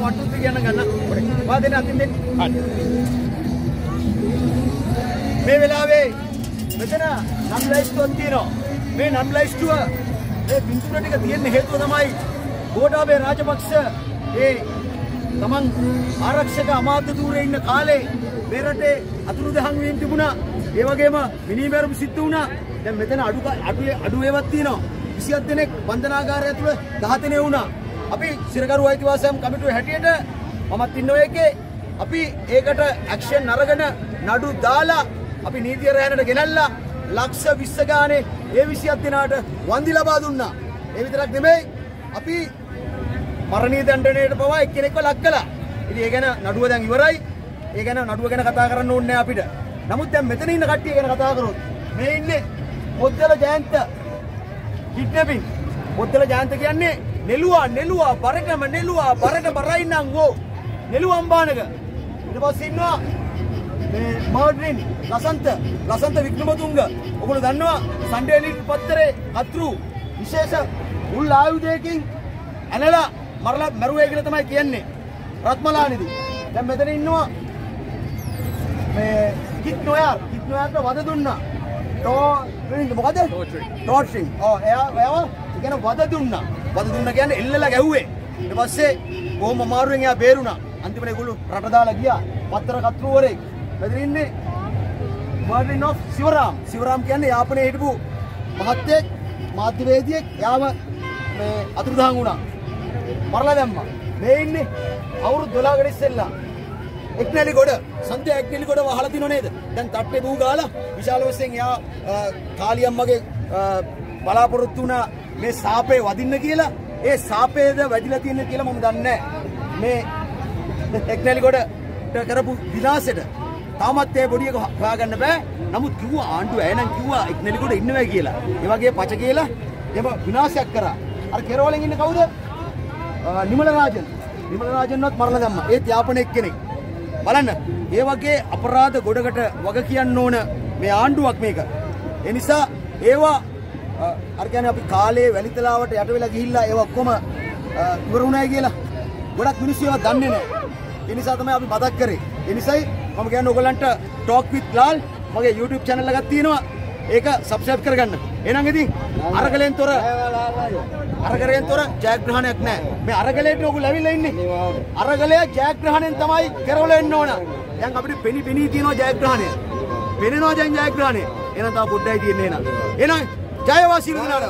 මම 1 2 3 කියන්න ගන්න. වාදනේ අතින් දෙන්න. මේ වෙලාවේ මෙතන නම් ලයිස්තුවක් තියෙනවා. මේ නම් ලයිස්තුව මේ පින්තූර ටික තියෙන හේතුව තමයි ගෝඨාභය රාජපක්ෂ ඒ තමන් ආරක්ෂක අමාත්‍ය ධූරයේ ඉන්න කාලේ මේ රටේ අතුරුදහන් වීම තිබුණා. ඒ වගේම මිනිමෙරුම් සිද්ධ වුණා. දැන් මෙතන අඩු අඩු අඩු ඒවත් තියෙනවා. 27 දෙනෙක් බන්ධනාගාරය තුල 10 දෙනෙක් වුණා. අපි සිරකරු අයිතිවාසිකම් කමිටුවේ හැටියට මමත් ඉන්න එකේ අපි ඒකට ඇක්ෂන් අරගෙන නඩු දාලා අපි නීතිය රැහැනට ගෙනල්ලා ලක්ෂ 20 ගානේ ඒ 27 දෙනාට වන්දි ලබා දුන්නා. ඒ විතරක් නෙමෙයි අපි මරණීය දණ්ඩනයට පවා එක්කෙනෙක්ව ලක් කළා. ඉතින් ඒ ගැන නඩුව දැන් ඉවරයි. ඒ ගැන නඩුව ගැන කතා කරන්න ඕනේ නැහැ අපිට. නමුත් දැන් මෙතන ඉන්න කට්ටිය ගැන කතා කරොත් මේ ඉන්නේ පොද්දල ජයන්ත කිඩ්නැපින්. පොද්දල ජයන්ත කියන්නේ නෙළුවා නෙළුවා බරටම නෙළුවා බරටම රයින්නම් ඕ. නෙළුව අම්බානක. ඊට පස්සේ ඉන්නවා මේ මර්ඩරින් ලසන්ත ලසන්ත වික්‍රමතුංග. ඔගොල්ලෝ දන්නවා සන්ඩේ එලිට් පත්තරේ අත්රු විශේෂ මුල් ආයුධයකින් ඇනලා මරලා මැරුවේ කියලා තමයි කියන්නේ. රත්මලානිදි. දැන් මෙතන ඉන්නවා මේ කිත් නොයා කිත් නොයාට වද දුන්නා. ටෝ රින් මොකද? ටෝට්‍රින්. ඔව් එයා එයාව කියන වද දුන්නා. වද දුන්නා කියන්නේ එල්ලලා ගැහුවේ. ඊට පස්සේ කොහොම අමාරුවෙන් එයා බේරුණා. අන්තිමට ඒගොල්ලෝ රට දාලා ගියා. පත්තර කතුරුවරේ. මෙතන ඉන්නේ මර්ලින් ඔෆ් සිවරාම්. සිවරාම් කියන්නේ යාපනයේ හිටපු මහත්තයෙක් මාධ්‍යවේදියෙක් යාම මේ අතුරුදහන් වුණා. මරලා දැම්මා. මේ ඉන්නේ අවුරුදු 12කට ඉස්සෙල්ලා එක්නැලි ගොඩ සන්තය එක්නැලි ගොඩ වහලා තිනෝ නේද? දැන් තට්ටේ බූ ගාලා විශාල වශයෙන් එයා කාලියම්මගේ බලාපොරොත්තු වුණා මේ සාපේ වදින්න කියලා. ඒ සාපේද වැදිලා තියෙන කියලා මම දන්නේ මේ එක්නැලි ගොඩ කරපු විනාශෙට තාමත් ඒ බොඩියක හොයාගන්න බෑ. නමුත් කිව්වා ආණ්ඩුව ඇයනම් කිව්වා එක්නැලි ගොඩ ඉන්නවා කියලා. ඒ වගේ පච කියලා එම විනාශයක් කරා. අර කෙරවලෙන් ඉන්න කවුද? නිමල රාජන්. නිමල රාජන්වත් මරලා දැම්මා. ඒත් යාපනයේ එක්කෙනෙක්. බලන්න ඒ වගේ අපරාධ ගොඩකට වග කියන්න ඕන මේ ආණ්ඩුවක් මේක. ඒ නිසා ඒවා අර කියන්නේ අපි කාලේ වැලිතලාවට යට වෙලා ගිහිල්ලා ඒවා ඔක්කොම ඉවර වුණායි කියලා ගොඩක් මිනිස්සු ඒවා දන්නේ නැහැ. ඒ නිසා තමයි අපි මතක් කරේ. ඒ නිසායි මම කියන්නේ ඔයගලන්ට ටෝක් විත් ලාල් මගේ YouTube channel එකක් තියෙනවා. ඒක සබස්ක්‍රයිබ් කරගන්න. එහෙනම් ඉතින් අරගලෙන් තොර අරගලෙන් තොර ජයග්‍රහණයක් නැහැ. මේ අරගලයට ඔයගොල්ලෝ ඇවිල්ලා ඉන්නේ. අරගලය ජයග්‍රහණයෙන් තමයි කරවල එන්න ඕන. දැන් අපිට පෙනි පෙනී තියෙනවා ජයග්‍රහණය. පෙනෙනවා දැන් ජයග්‍රහණය. එහෙනම් තව පොඩ්ඩයි තියෙන්නේ එහෙනම්. එහෙනම් ජයවාසී වුණාට.